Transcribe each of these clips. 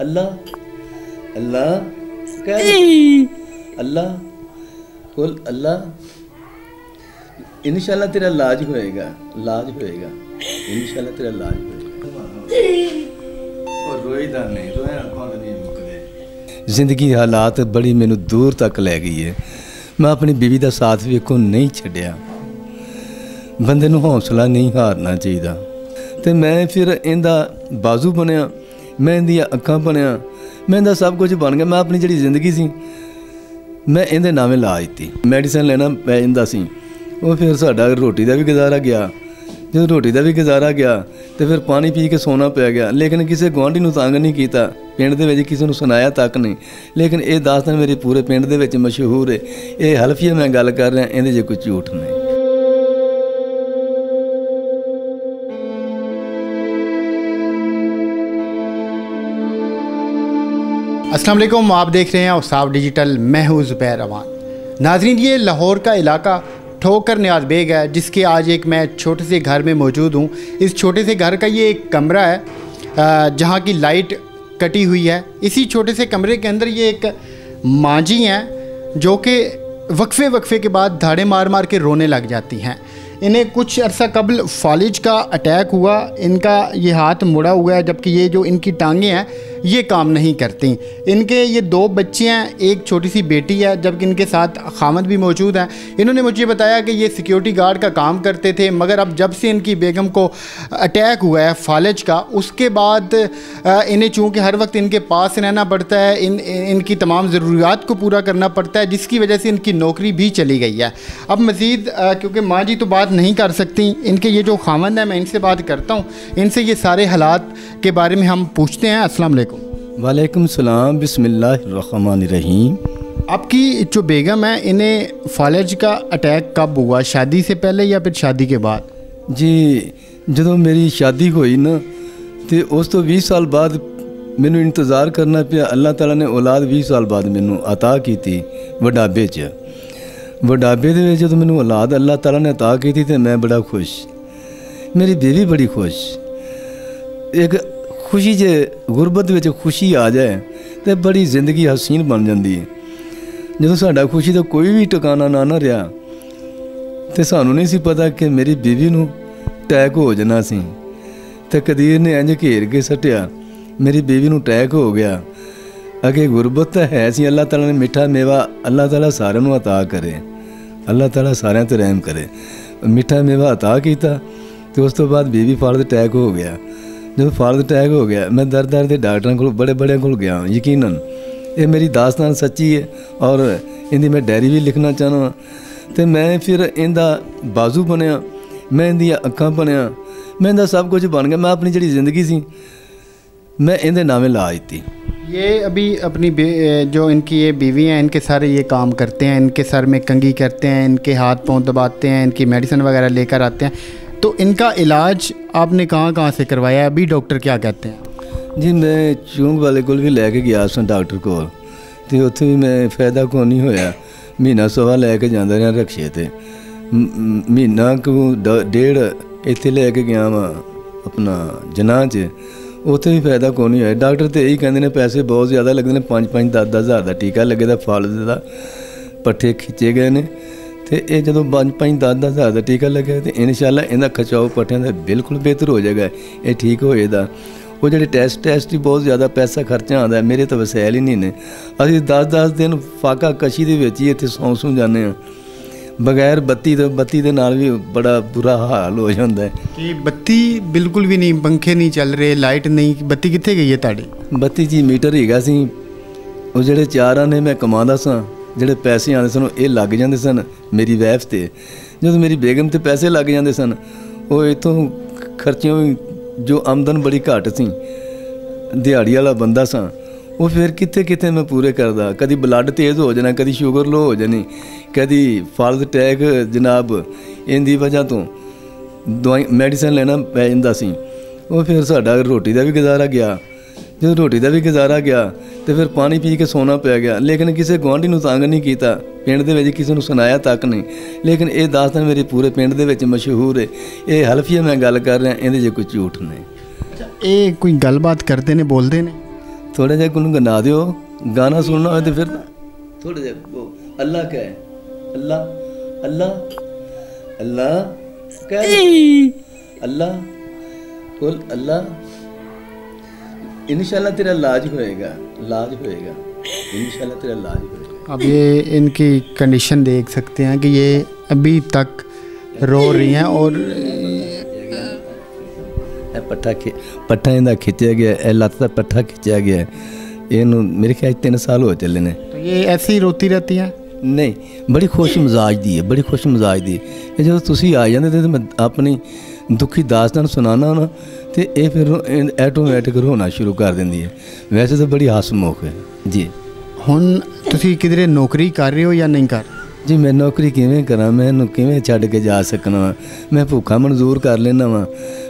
ਅੱਲਾ ਅੱਲਾ ਕਹਿ ਅੱਲਾ ਕੁਲ ਅੱਲਾ। ਇਨਸ਼ਾਅੱਲਾ ਤੇਰਾ ਲਾਜ ਹੋਏਗਾ ਲਾਜ ਹੋਏਗਾ। ਇਨਸ਼ਾਅੱਲਾ ਤੇਰਾ ਲਾਜ ਹੋਏਗਾ। ਉਹ ਰੋਈਦਾ ਨਹੀਂ ਰੋਇਆ ਪਾਗ ਦੀ ਮੁਕਦੇ। ਜ਼ਿੰਦਗੀ ਹਾਲਾਤ ਬੜੀ ਮੈਨੂੰ ਦੂਰ ਤੱਕ ਲੈ ਗਈ ਹੈ ਮੈਂ ਆਪਣੀ ਬੀਵੀ ਦਾ ਸਾਥ ਵੀ ਵੇਖੋ ਨਹੀਂ ਛੱਡਿਆ। ਬੰਦੇ ਨੂੰ ਹੌਸਲਾ ਨਹੀਂ ਹਾਰਨਾ ਚਾਹੀਦਾ। ਤੇ ਮੈਂ ਫਿਰ ਇਹਦਾ ਬਾਜ਼ੂ ਬਣਿਆ। ਮੈਂ ਇਹਦੀਆਂ ਅੱਖਾਂ ਬਣਿਆ ਮੈਂ ਇਹਦਾ ਸਭ ਕੁਝ ਬਣ ਗਿਆ। ਮੈਂ ਆਪਣੀ ਜਿਹੜੀ ਜ਼ਿੰਦਗੀ ਸੀ, ਮੈਂ ਇਹਦੇ ਨਾਵੇਂ ਲਾ ਦਿੱਤੀ। ਮੈਡੀਸਨ ਲੈਣਾ ਪੈ ਜਾਂਦਾ ਸੀ। ਉਹ ਫਿਰ ਸਾਡਾ ਰੋਟੀ ਦਾ ਵੀ ਗੁਜ਼ਾਰਾ ਗਿਆ। ਜਦੋਂ ਰੋਟੀ ਦਾ ਵੀ ਗੁਜ਼ਾਰਾ ਗਿਆ, ਤੇ ਫਿਰ ਪਾਣੀ ਪੀ ਕੇ ਸੌਣਾ ਪਿਆ ਗਿਆ। ਲੇਕਿਨ ਕਿਸੇ ਗੁਆਂਢੀ ਨੂੰ ਤੰਗ ਨਹੀਂ ਕੀਤਾ। ਪਿੰਡ ਦੇ ਵਿੱਚ ਕਿਸੇ ਨੂੰ ਸੁਣਾਇਆ ਤੱਕ ਨਹੀਂ। ਲੇਕਿਨ ਇਹ ਦਾਸਤਾਨ ਮੇਰੇ ਪੂਰੇ ਪਿੰਡ ਦੇ ਵਿੱਚ ਮਸ਼ਹੂਰ ਹੈ ਇਹ ਹਲਫੀਆ ਮੈਂ ਗੱਲ ਕਰ ਰਿਹਾ, ਇਹਦੇ 'ਚ ਕੋਈ ਝੂਠ ਨਹੀਂ। वालेकुम, आप देख रहे हैं उसाफ डिजिटल। मैं हूँ ज़ुबैर नाजरीन, ये लाहौर का इलाका ठोकर न्याज बेग है, जिसके आज एक मैं छोटे से घर में मौजूद हूँ। इस छोटे से घर का ये एक कमरा है जहाँ की लाइट कटी हुई है। इसी छोटे से कमरे के अंदर ये एक मांझी हैं, जो कि वक्फे वक्फे के बाद धाड़े मार मार के रोने लग जाती हैं। इन्हें कुछ अरसा कबल फालिज का अटैक हुआ। इनका ये हाथ मुड़ा हुआ है, जबकि ये जो इनकी टांगें हैं ये काम नहीं करती। इनके ये दो बच्चे हैं एक छोटी सी बेटी है, जबकि इनके साथ खामद भी मौजूद हैं। इन्होंने मुझे बताया कि ये सिक्योरिटी गार्ड का काम करते थे, मगर अब जब से इनकी बेगम को अटैक हुआ है फालिज का, उसके बाद इन्हें चूँकि हर वक्त इनके पास रहना पड़ता है, इन, इनकी तमाम ज़रूरियात को पूरा करना पड़ता है, जिसकी वजह से इनकी नौकरी भी चली गई है। अब मज़ीद क्योंकि माँ जी तो बात नहीं कर सकती, इनके ये जो खामंद है, मैं इनसे बात करता हूँ। इनसे ये सारे हालात के बारे में हम पूछते हैं। अस्सलाम वालेकुम वालेकुम सलाम बिस्मिल्लाहिर्रहमानिर्रहीम आपकी जो बेगम है इन्हें फालज का अटैक कब हुआ शादी से पहले या फिर शादी के बाद ਜੀ ਜਦੋਂ ਮੇਰੀ ਸ਼ਾਦੀ ਹੋਈ ਨਾ ਤੇ ਉਸ ਤੋਂ 20 ਸਾਲ ਬਾਅਦ ਮੈਨੂੰ ਇੰਤਜ਼ਾਰ ਕਰਨਾ ਪਿਆ ਅੱਲਾਹ ਤਾਲਾ ਨੇ ਔਲਾਦ 20 ਸਾਲ ਬਾਅਦ ਮੈਨੂੰ عطا ਕੀਤੀ ਵਡਾਬੇ 'ਚ ਵਡਾਬੇ ਦੇ ਵਿੱਚ ਜਦੋਂ ਮੈਨੂੰ ਔਲਾਦ ਅੱਲਾਹ ਤਾਲਾ ਨੇ عطا ਕੀਤੀ ਤੇ ਮੈਂ ਬੜਾ ਖੁਸ਼ ਮੇਰੀ ਬੀਵੀ ਬੜੀ ਖੁਸ਼ ਇੱਕ ਖੁਸ਼ੀ ਜੇ ਗੁਰਬਤ ਵਿੱਚ ਖੁਸ਼ੀ ਆ ਜਾਏ ਤੇ ਬੜੀ ਜ਼ਿੰਦਗੀ ਹਸੀਨ ਬਣ ਜਾਂਦੀ ਹੈ ਜਦੋਂ ਸਾਡਾ ਖੁਸ਼ੀ ਦਾ ਕੋਈ ਵੀ ਟਿਕਾਣਾ ਨਾ ਨਾ ਰਿਹਾ ਤੇ ਸਾਨੂੰ ਨਹੀਂ ਸੀ ਪਤਾ ਕਿ ਮੇਰੀ ਬੀਵੀ ਨੂੰ ਅਟੈਕ ਹੋ ਜਾਣਾ ਸੀ ਤੇ ਕਦੀਰ ਨੇ ਇੰਜ ਘੇਰ ਕੇ ਸੱਟਿਆ ਮੇਰੀ ਬੀਵੀ ਨੂੰ ਅਟੈਕ ਹੋ ਗਿਆ ਅਗੇ ਗੁਰਬਤ ਤਾਂ ਹੈ ਸੀ ਅੱਲਾਹ ਤਾਲਾ ਨੇ ਮਿੱਠਾ ਮੇਵਾ ਅੱਲਾਹ ਤਾਲਾ ਸਾਰਿਆਂ ਨੂੰ عطا ਕਰੇ ਅੱਲਾਹ ਤਾਲਾ ਸਾਰਿਆਂ ਤੇ ਰਹਿਮ ਕਰੇ ਮਿੱਠਾ ਮੇਵਾ عطا ਕੀਤਾ ਤੇ ਉਸ ਤੋਂ ਬਾਅਦ ਬੀਵੀ ਫਾਲਦ ਅਟੈਕ ਹੋ ਗਿਆ ਜਦੋਂ ਫਾਲਦ ਅਟੈਕ ਹੋ ਗਿਆ ਮੈਂ ਦਰ ਦਰ ਦੇ ਡਾਕਟਰਾਂ ਕੋਲ ਬੜੇ ਬੜਿਆਂ ਕੋਲ ਗਿਆ ਯਕੀਨਨ ਇਹ ਮੇਰੀ ਦਾਸਤਾਨ ਸੱਚੀ ਹੈ ਔਰ ਇਹਦੀ ਮੈਂ ਡਾਇਰੀ ਵੀ ਲਿਖਣਾ ਚਾਹਨਾ ਤੇ ਮੈਂ ਫਿਰ ਇਹਦਾ ਬਾਜ਼ੂ ਬਣਿਆ ਮੈਂ ਇਹਦੀਆਂ ਅੱਖਾਂ ਬਣਿਆ ਮੈਂ ਇਹਦਾ ਸਭ ਕੁਝ ਬਣ ਗਿਆ ਮੈਂ ਆਪਣੀ ਜਿਹੜੀ ਜ਼ਿੰਦਗੀ ਸੀ ਮੈਂ ਇਹਦੇ ਨਾਵੇਂ ਲਾ ਦਿੱਤੀ ये अभी अपनी बे- जो इनकी ये बीवी हैं इनके सारे ये काम करते हैं इनके सर में कंगी करते हैं इनके हाथ पाँव दबाते हैं इनकी मेडिसिन वगैरह लेकर आते हैं तो इनका इलाज आपने कहाँ कहाँ से करवाया है अभी डॉक्टर क्या कहते हैं ਜੀ ਮੈਂ ਚੂੰਗ ਵਾਲੇ ਕੋਲ ਵੀ ਲੈ ਕੇ ਗਿਆ ਸਾਂ ਡਾਕਟਰ ਕੋਲ ਤੇ ਉੱਥੇ ਵੀ ਮੈਂ ਫਾਇਦਾ ਕੋਈ ਨਹੀਂ ਹੋਇਆ ਮਹੀਨਾ ਸਵਾ ਲੈ ਕੇ ਜਾਂਦਾ ਰਿਹਾ ਰਕਸ਼ੇ ਤੇ ਮ- ਮ- ਮਹੀਨਾ ਕੁ ਡ- ਡੇਢ ਇੱਥੇ ਲੈ ਕੇ ਗਿਆ ਵਾਂ ਆਪਣਾ ਜਨਾਹ 'ਚ ਉੱਥੇ ਵੀ ਫਾਇਦਾ ਕੋਈ ਨਹੀਂ ਹੋਇਆ ਡਾਕਟਰ ਤੇ ਇਹੀ ਕਹਿੰਦੇ ਨੇ ਪੈਸੇ ਬਹੁਤ ਜ਼ਿਆਦਾ ਲੱਗਦੇ ਨੇ 5-5 10 ਹਜ਼ਾਰ ਦਾ ਟੀਕਾ ਲੱਗੇ ਦਾ ਫਲ ਦਾ ਪੱਠੇ ਖਿੱਚੇ ਗਏ ਨੇ ਤੇ ਇਹ ਜਦੋਂ 5-5 10-10 ਦਾ ਟੀਕਾ ਲੱਗਿਆ ਤੇ ਇਨਸ਼ਾਅੱਲਾ ਇਹਦਾ ਖਚਾਓ ਪੱਠਿਆਂ ਦਾ ਬਿਲਕੁਲ ਬਿਹਤਰ ਹੋ ਜਾਏਗਾ। ਇਹ ਠੀਕ ਹੋਏਗਾ ਉਹ ਜਿਹੜੇ ਟੈਸਟ ਟੈਸਟ ਹੀ ਬਹੁਤ ਜ਼ਿਆਦਾ ਪੈਸਾ ਖਰਚਾ ਆਉਂਦਾ ਮੇਰੇ ਤਾਂ ਵਸੈਲ ਹੀ ਨਹੀਂ ਨੇ। ਅਸੀਂ 10-10 ਦਿਨ ਫਾਕਾ ਕਸ਼ੀ ਦੇ ਵਿੱਚ ਹੀ ਇੱਥੇ ਸੌਂ ਸੌਂ ਜਾਂਦੇ ਆ ਬਗੈਰ ਬੱਤੀ ਤੋਂ ਬੱਤੀ ਦੇ ਨਾਲ ਵੀ ਬੜਾ ਬੁਰਾ ਹਾਲ ਹੋ ਜਾਂਦਾ ਹੈ। ਕਿ ਬੱਤੀ ਬਿਲਕੁਲ ਵੀ ਨਹੀਂ ਪੰਖੇ ਨਹੀਂ ਚੱਲ ਰਹੇ ਲਾਈਟ ਨਹੀਂ। ਬੱਤੀ ਕਿੱਥੇ ਗਈ ਹੈ ਤੁਹਾਡੀ? ਬੱਤੀ ਜੀ ਮੀਟਰ ਹੀਗਾ ਸੀ। ਉਹ ਜਿਹੜੇ ਚਾਰਾਂ ਨੇ ਮੈਂ ਕਮਾਉਂਦਾ ਸਾਂ। ਜਿਹੜੇ ਪੈਸੇ ਆਉਂਦੇ ਸਨ ਇਹ ਲੱਗ ਜਾਂਦੇ ਸਨ ਮੇਰੀ ਵਾਈਫ ਤੇ। ਜਦੋਂ ਮੇਰੀ ਬੇਗਮ ਤੇ ਪੈਸੇ ਲੱਗ ਜਾਂਦੇ ਸਨ, ਉਹ ਇਥੋਂ ਖਰਚਿਆਂ ਜੋ ਆਮਦਨ ਬੜੀ ਘੱਟ ਸੀ, ਦਿਹਾੜੀ ਵਾਲਾ ਬੰਦਾ ਸਾਂ। ਉਹ ਫਿਰ ਕਿੱਥੇ ਕਿੱਥੇ ਮੈਂ ਪੂਰੇ ਕਰਦਾ। ਕਦੀ ਬਲੱਡ ਤੇਜ਼ ਹੋ ਜਾਣਾ, ਕਦੀ ਸ਼ੂਗਰ ਲੋ ਹੋ ਜਾਣੀ, ਕਦੀ ਫਾਲਤ ਅਟੈਕ ਜਨਾਬ ਇਹਦੀ ਵਜ੍ਹਾ ਤੋਂ ਦਵਾਈ ਮੈਡੀਸਨ ਲੈਣਾ ਪੈ ਜਾਂਦਾ ਸੀ। ਉਹ ਫਿਰ ਸਾਡਾ ਰੋਟੀ ਦਾ ਵੀ ਗੁਜ਼ਾਰਾ ਗਿਆ। ਜਦੋਂ ਰੋਟੀ ਦਾ ਵੀ ਗੁਜ਼ਾਰਾ ਗਿਆ ਤੇ ਫਿਰ ਪਾਣੀ ਪੀ ਕੇ ਸੋਣਾ ਪਿਆ ਗਿਆ ਲੇਕਿਨ ਕਿਸੇ ਗਵਾਂਢੀ ਨੂੰ ਤੰਗ ਨਹੀਂ ਕੀਤਾ। ਪਿੰਡ ਦੇ ਵਿੱਚ ਕਿਸੇ ਨੂੰ ਸੁਣਾਇਆ ਤੱਕ ਨਹੀਂ। ਲੇਕਿਨ ਇਹ ਦਾਸਤਾਨ ਮੇਰੇ ਪੂਰੇ ਪਿੰਡ ਦੇ ਵਿੱਚ ਮਸ਼ਹੂਰ ਹੈ ਇਹ ਹਲਫੀਆ ਮੈਂ ਗੱਲ ਕਰ ਰਿਹਾ ਇਹਦੇ ਜੇ ਕੋਈ ਝੂਠ ਨਹੀਂ ਇਹ ਕੋਈ ਗੱਲਬਾਤ ਕਰਦੇ ਨੇ ਬੋਲਦੇ ਨੇ? ਥੋੜਾ ਜਿਹਾ ਕੋਈ ਗਨਾ ਦਿਓ। ਗਾਣਾ ਸੁਣਨਾ ਹੋਵੇ ਤੇ ਫਿਰ ਥੋੜਾ ਜਿਹਾ ਉਹ ਅੱਲਾ ਕਹੇ। ਅੱਲਾ ਅੱਲਾ ਅੱਲਾ ਕਹੇ। ਅੱਲਾ ਕੁਲ ਅੱਲਾ। इनशाला तेरा लाज होएगा लाज होएगा इनशाला तेरा लाज होएगा। अब ये इनकी कंडीशन देख सकते हैं कि ये अभी तक रो रही हैं और पट्ठा पट्ठा इनका खिंचा गया है लत्त का पट्ठा खिंचा गया। है मेरे ख्याल तीन साल हो चले ने। तो ये ऐसे ही रोती रहती हैं? नहीं बड़ी खुश मिजाज दी है बड़ी खुश मिजाज दी जो तुम आ जाते तो मैं अपनी दुखी दास्तान सुनाना ਤੇ ਇਹ ਫਿਰ ਆਟੋਮੈਟਿਕ ਰੋਣਾ ਸ਼ੁਰੂ ਕਰ ਦਿੰਦੀ ਹੈ। ਵੈਸੇ ਤਾਂ ਬੜੀ ਹਸਮੁਖ ਹੈ। ਜੀ। ਹੁਣ ਤੁਸੀਂ ਕਿਧਰੇ ਨੌਕਰੀ ਕਰ ਰਹੇ ਹੋ ਜਾਂ ਨਹੀਂ ਕਰ? ਜੀ ਮੈਂ ਨੌਕਰੀ ਕਿਵੇਂ ਕਰਾਂ? ਮੈਂ ਇਹਨੂੰ ਕਿਵੇਂ ਛੱਡ ਕੇ ਜਾ ਸਕਣਾ ਵਾਂ? ਮੈਂ ਭੁੱਖਾ ਮਨਜ਼ੂਰ ਕਰ ਲੈਣਾ ਵਾਂ।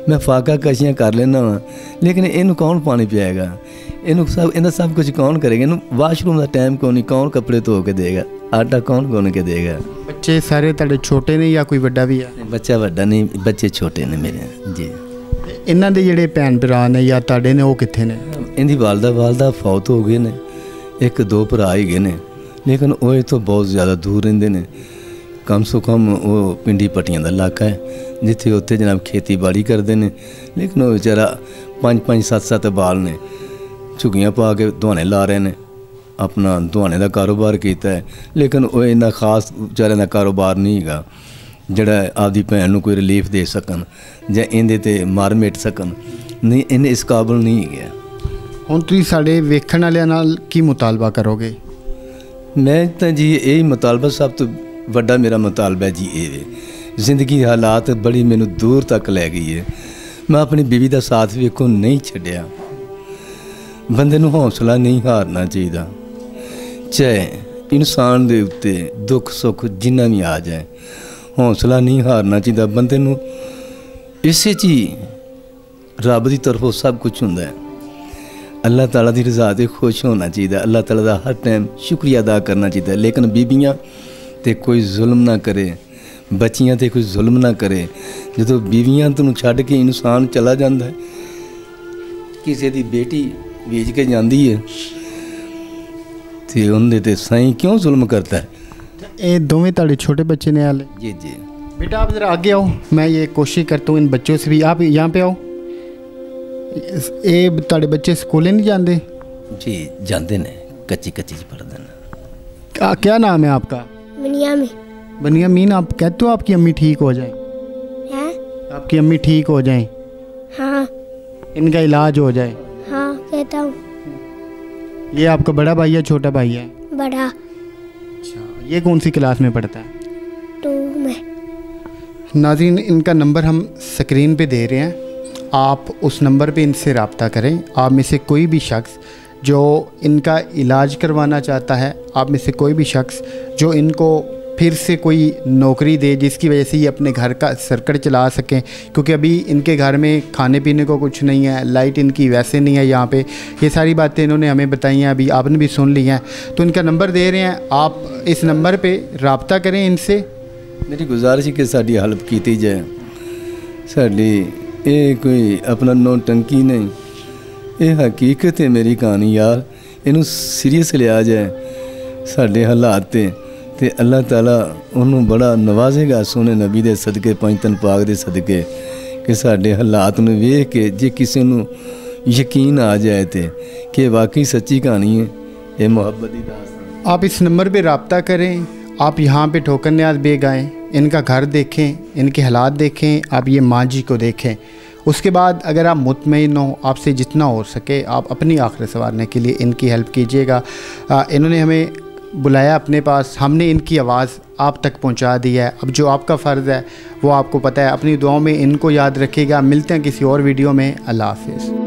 ਮੈਂ ਫਾਕਾ ਕਸ਼ੀਆਂ ਕਰ ਲੈਣਾ ਵਾਂ। ਲੇਕਿਨ ਇਹਨੂੰ ਕੌਣ ਪਾਣੀ ਪਿਆਏਗਾ? ਇਹਨੂੰ ਸਭ ਇਹਦਾ ਸਭ ਕੁਝ ਕੌਣ ਕਰੇਗਾ? ਇਹਨੂੰ ਵਾਸ਼ਰੂਮ ਦਾ ਟਾਈਮ ਕੌਣ ਨਹੀਂ? ਕੌਣ ਕੱਪੜੇ ਧੋ ਕੇ ਦੇਗਾ? ਆਟਾ ਕੌਣ ਗੁੰਨ ਕੇ ਦੇਗਾ? ਬੱਚੇ ਸਾਰੇ ਤੁਹਾਡੇ ਛੋਟੇ ਨੇ ਜਾਂ ਕੋਈ ਵੱਡਾ ਵੀ ਆ? ਬੱਚਾ ਵੱਡਾ ਨਹੀਂ ਬੱਚੇ ਛੋਟੇ ਨੇ ਮੇਰੇ। ਜੀ। ਇਹਨਾਂ ਦੇ ਜਿਹੜੇ ਭੈਣ ਭਰਾ ਨੇ ਜਾਂ ਤੁਹਾਡੇ ਨੇ, ਉਹ ਕਿੱਥੇ ਨੇ? ਇਹਦੀ ਵਾਲਦਾ ਵਾਲਦਾ ਫੌਤ ਹੋ ਗਏ ਨੇ। ਇੱਕ ਦੋ ਭਰਾ ਹੀ ਗਏ ਨੇ। ਲੇਕਿਨ ਉਹ ਇਹ ਤੋਂ ਬਹੁਤ ਜ਼ਿਆਦਾ ਦੂਰ ਰਹਿੰਦੇ ਨੇ। ਕਮ ਸੋ ਕਮ ਉਹ ਪਿੰਡੀ ਪੱਟੀਆਂ ਦਾ ਇਲਾਕਾ ਹੈ, ਜਿੱਥੇ ਉੱਥੇ ਜਨਾਬ ਖੇਤੀਬਾੜੀ ਕਰਦੇ ਨੇ। ਲੇਕਿਨ ਉਹ ਵਿਚਾਰਾ ਪੰਜ ਪੰਜ, ਸੱਤ ਸੱਤ ਬਾਲ ਨੇ। ਝੁਗੀਆਂ ਪਾ ਕੇ ਦੁਹਾਣੇ ਲਾ ਰਹੇ ਨੇ। ਆਪਣਾ ਦੁਹਾਣੇ ਦਾ ਕਾਰੋਬਾਰ ਕੀਤਾ ਹੈ। ਲੇਕਿਨ ਉਹ ਇੰਨਾ ਖਾਸ ਵਿਚਾਰਿਆਂ ਦਾ ਕਾਰੋਬਾਰ ਨਹੀਂ ਹੈਗਾ। ਜਿਹੜਾ ਆਪਦੀ ਭੈਣ ਨੂੰ ਕੋਈ ਰਿਲੀਫ ਦੇ ਸਕਣ ਜਾਂ ਇਹਦੇ ਤੇ ਮਾਰ ਮਿਟ ਸਕਣ ਨਹੀਂ ਇਹਨੇ ਇਸ ਕਾਬਲ ਨਹੀਂ ਹੈਗਾ। ਹੁਣ ਤੁਸੀਂ ਸਾਡੇ ਵੇਖਣ ਵਾਲਿਆਂ ਨਾਲ ਕੀ ਮੁਤਾਲਬਾ ਕਰੋਗੇ? ਮੈਂ ਤਾਂ ਜੀ ਇਹ ਹੀ ਮੁਤਾਲਬਾ ਸਭ ਤੋਂ ਵੱਡਾ ਮੇਰਾ ਮੁਤਾਲਬਾ ਜੀ ਇਹ ਹੈ। ਜ਼ਿੰਦਗੀ ਹਾਲਾਤ ਬੜੀ ਮੈਨੂੰ ਦੂਰ ਤੱਕ ਲੈ ਗਈ ਹੈ। ਮੈਂ ਆਪਣੀ ਬੀਵੀ ਦਾ ਸਾਥ ਵੇਖੋ ਨਹੀਂ ਛੱਡਿਆ। ਬੰਦੇ ਨੂੰ ਹੌਸਲਾ ਨਹੀਂ ਹਾਰਨਾ ਚਾਹੀਦਾ। ਚਾਹੇ ਇਨਸਾਨ ਦੇ ਉੱਤੇ ਦੁੱਖ ਸੁੱਖ ਜਿੰਨਾ ਵੀ ਆ ਜਾਏ ਹੌਸਲਾ ਨਹੀਂ ਹਾਰਨਾ ਚਾਹੀਦਾ ਬੰਦੇ ਨੂੰ। ਇਸੇ 'ਚ ਹੀ ਰੱਬ ਦੀ ਤਰਫੋਂ ਸਭ ਕੁਝ ਹੁੰਦਾ ਹੈ। ਅੱਲਾਹ ਤਾਲਾ ਦੀ ਰਜ਼ਾ ਤੇ ਖੁਸ਼ ਹੋਣਾ ਚਾਹੀਦਾ। ਅੱਲਾਹ ਤਾਲਾ ਦਾ ਹਰ ਟਾਈਮ ਸ਼ੁਕਰੀਆ ਅਦਾ ਕਰਨਾ ਚਾਹੀਦਾ। ਲੇਕਿਨ ਬੀਬੀਆਂ ਤੇ ਕੋਈ ਜ਼ੁਲਮ ਨਾ ਕਰੇ। ਬੱਚੀਆਂ ਤੇ ਕੋਈ ਜ਼ੁਲਮ ਨਾ ਕਰੇ। ਜਦੋਂ ਬੀਵੀਆਂ ਤੋਂ ਛੱਡ ਕੇ ਇਨਸਾਨ ਚਲਾ ਜਾਂਦਾ ਹੈ, ਕਿਸੇ ਦੀ ਬੇਟੀ ਵੇਚ ਕੇ ਜਾਂਦੀ ਹੈ ਤੇ ਉਹਦੇ ਤੇ ਸਾਈਂ ਕਿਉਂ ਜ਼ੁਲਮ ਕਰਦਾ ਹੈ? ये दोवें ਤੁਹਾਡੇ छोटे बच्चे ने आले ਜੀ ਜੀ बेटा आप ज़रा आगे आओ मैं ये कोशिश करता हूँ इन बच्चों से भी आप यहाँ पे आओ ये ਤੁਹਾਡੇ ਬੱਚੇ ਸਕੂਲੇ नहीं जाते ਜੀ ਜਾਂਦੇ ਨੇ ਕੱਚੀ ਕੱਚੀ ਚ ਪੜਦੇ ਨੇ क्या क्या नाम है आपका दुनिया में बनिया मीन आप कहते हो आपकी अम्मी ठीक हो जाए है आपकी अम्मी ठीक हो जाए हाँ इनका इलाज हो जाए हाँ कहता हूँ ये आपका बड़ा भाई है छोटा भाई है बड़ा अच्छा ये कौन सी क्लास में पढ़ता है? टू में। नाजीन इनका नंबर हम स्क्रीन पे दे रहे हैं। आप उस नंबर पे इनसे रबता करें। आप में से कोई भी शख्स जो इनका इलाज करवाना चाहता है आप में से कोई भी शख्स जो इनको फिर से कोई नौकरी दे जिसकी वजह से ये अपने घर का सर्कट चला सकें। क्योंकि अभी इनके घर में खाने पीने को कुछ नहीं है, लाइट इनकी वैसे नहीं है यहाँ पे। ये सारी बातें इन्होंने हमें बताई हैं, अभी आपने भी सुन ली हैं। तो इनका नंबर दे रहे हैं, आप इस नंबर पर रबता करें इनसे। मेरी गुजारिश है कि साड़ी हेल्प की जाए। साड़ी ये कोई अपना नौ टंकी नहीं। ये हकीकत है मेरी कहानी यार, इनू सीरीयस लिया जाए। साढ़े हालात ਤੇ ਤੇ ਅੱਲਾਹ ਤਾਲਾ ਉਹਨੂੰ ਬੜਾ ਨਵਾਜ਼ੇਗਾ ਸੋਹਣੇ ਨਬੀ ਦੇ ਸਦਕੇ ਪੰਜ ਤਨ ਪਾਕ ਦੇ ਸਦਕੇ ਕਿ ਸਾਡੇ ਹਾਲਾਤ ਨੂੰ ਵੇਖ ਕੇ ਜੇ ਕਿਸੇ ਨੂੰ ਯਕੀਨ ਆ ਜਾਏ ਤੇ ਕਿ ਵਾਕਈ ਸੱਚੀ ਕਹਾਣੀ ਹੈ ਇਹ ਮੁਹੱਬਤ ਦੀ ਦਾਸਤਾਨ आप इस नंबर पे रबता करें आप यहाँ पे ठोकर न्याज बेग आएँ इनका घर देखें इनके हालात देखें आप ये माँ जी को देखें उसके बाद अगर आप मुतमिन हो आपसे जितना हो सके आप अपनी आखिर संवारने के लिए इनकी हेल्प कीजिएगा आ, इन्होंने हमें बुलाया अपने पास, हमने इनकी आवाज़ आप तक पहुँचा दी है। अब जो आपका फ़र्ज़ है, वो आपको पता है। अपनी दुआओं में इनको याद रखिएगा। मिलते हैं किसी और वीडियो में। अल्लाह हाफिज़।